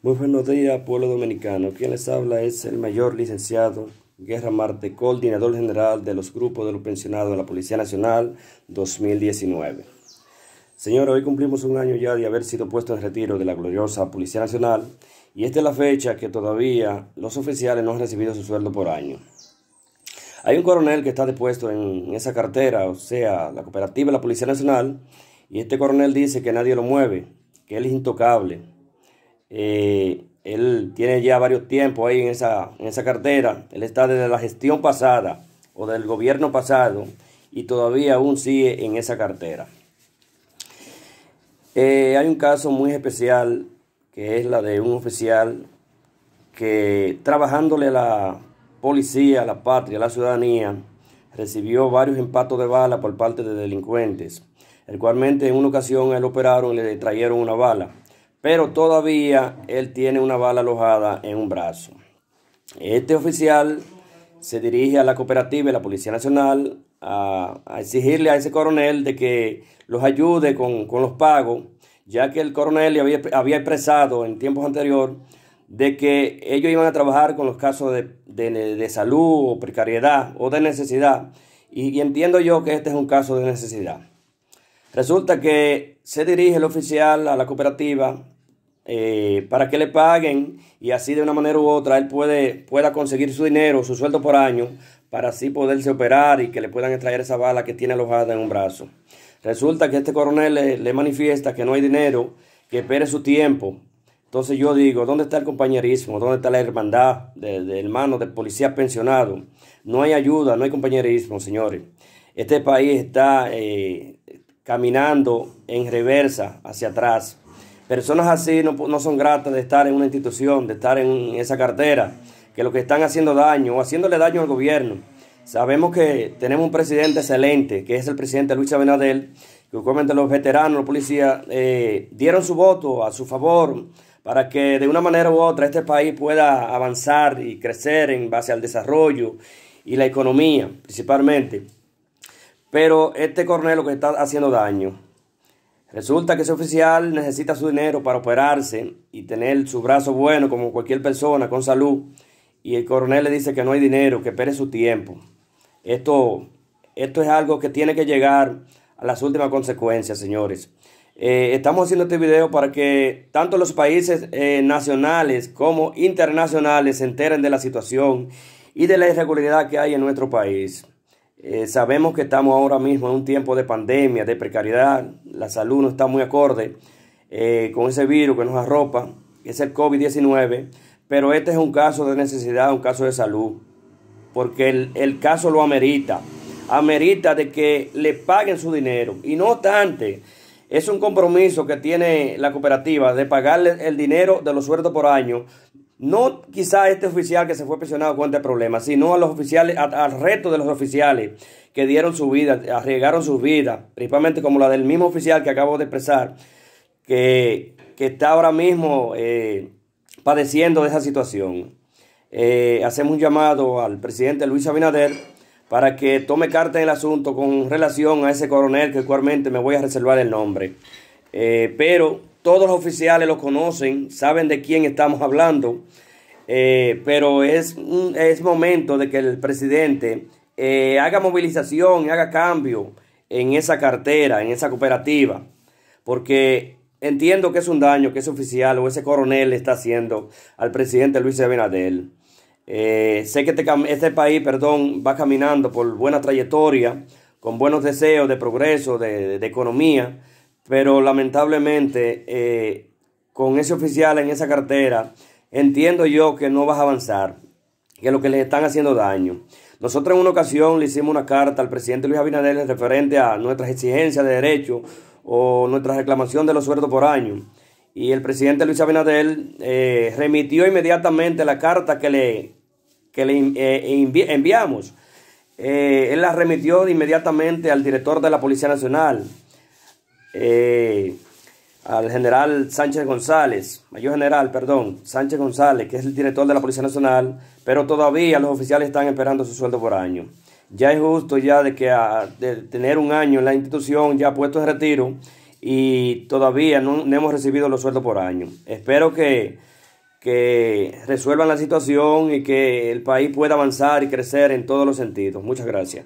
Muy buenos días, pueblo dominicano. Quien les habla es el mayor licenciado Guerra Marte, coordinador general de los grupos de los pensionados de la Policía Nacional 2019. Señor, hoy cumplimos un año ya de haber sido puesto en retiro de la gloriosa Policía Nacional y esta es la fecha que todavía los oficiales no han recibido su sueldo por año. Hay un coronel que está depuesto en esa cartera, o sea, la cooperativa de la Policía Nacional, y este coronel dice que nadie lo mueve, que él es intocable eh, él tiene ya varios tiempos ahí en esa, en esa cartera. Él está desde la gestión pasada o del gobierno pasado y todavía aún sigue en esa cartera. Eh, hay un caso muy especial que es la de un oficial que trabajándole a la policía, a la patria, a la ciudadanía, recibió varios empatos de bala por parte de delincuentes, el cualmente en una ocasión él operaron y le trajeron una bala pero todavía él tiene una bala alojada en un brazo. Este oficial se dirige a la cooperativa y la Policía Nacional a, exigirle a ese coronel de que los ayude con, los pagos, ya que el coronel había, había, expresado en tiempos anteriores de que ellos iban a trabajar con los casos de, salud o precariedad o de necesidad. y entiendo yo que este es un caso de necesidad. Resulta que se dirige el oficial a la cooperativa eh, para que le paguen y así de una manera u otra él puede, pueda conseguir su dinero, su sueldo por año, para así poderse operar y que le puedan extraer esa bala que tiene alojada en un brazo. Resulta que este coronel le, manifiesta que no hay dinero, que espere su tiempo. Entonces yo digo, ¿dónde está el compañerismo? ¿Dónde está la hermandad de, de hermanos de policías pensionados? No hay ayuda, no hay compañerismo, señores. Este país está eh, caminando en reversa hacia atrás. Personas así no, son gratas de estar en una institución, de estar en esa cartera, que lo que están haciendo daño o haciéndole daño al gobierno. Sabemos que tenemos un presidente excelente, que es el presidente Luis Abinadel, que obviamente los veteranos, los policías, eh, dieron su voto a su favor para que de una manera u otra este país pueda avanzar y crecer en base al desarrollo y la economía, principalmente. Pero este coronel lo que está haciendo daño. Resulta que ese oficial necesita su dinero para operarse y tener su brazo bueno como cualquier persona con salud. Y el coronel le dice que no hay dinero, que espere su tiempo. Esto, esto es algo que tiene que llegar a las últimas consecuencias, señores. Eh, estamos haciendo este video para que tanto los países eh, nacionales como internacionales se enteren de la situación y de la irregularidad que hay en nuestro país. Eh, sabemos que estamos ahora mismo en un tiempo de pandemia, de precariedad, la salud no está muy acorde eh, con ese virus que nos arropa, que es el COVID-19, pero este es un caso de necesidad, un caso de salud, porque el, el caso lo amerita, amerita de que le paguen su dinero, y no obstante, es un compromiso que tiene la cooperativa de pagarle el dinero de los sueldos por año no quizá este oficial que se fue pensionado con este problema, sino a los oficiales, al resto de los oficiales que dieron su vida, arriesgaron su vida, principalmente como la del mismo oficial que acabo de expresar, que, está ahora mismo eh, padeciendo de esa situación. Eh, hacemos un llamado al presidente Luis Abinader para que tome carta en el asunto con relación a ese coronel que actualmente me voy a reservar el nombre. Eh, pero todos los oficiales lo conocen, saben de quién estamos hablando, eh, pero es, es momento de que el presidente eh, haga movilización, haga cambio en esa cartera, en esa cooperativa, porque entiendo que es un daño que ese oficial o ese coronel le está haciendo al presidente Luis Abinadel. Eh, sé que este, este, país, perdón, va caminando por buena trayectoria, con buenos deseos de progreso, de economía, pero lamentablemente eh, con ese oficial en esa cartera, entiendo yo que no vas a avanzar, que lo que le están haciendo daño. Nosotros en una ocasión le hicimos una carta al presidente Luis Abinader referente a nuestras exigencias de derecho o nuestra reclamación de los sueldos por año. Y el presidente Luis Abinader eh, remitió inmediatamente la carta que le, que le eh, enviamos. él la remitió inmediatamente al director de la Policía Nacional, eh, al general Sánchez González, mayor general, perdón, Sánchez González, que es el director de la Policía Nacional, pero todavía los oficiales están esperando su sueldo por año. Ya es justo ya de que de tener un año en la institución ya puesto en retiro y todavía no, hemos recibido los sueldos por año. Espero que, que resuelvan la situación y que el país pueda avanzar y crecer en todos los sentidos. Muchas gracias.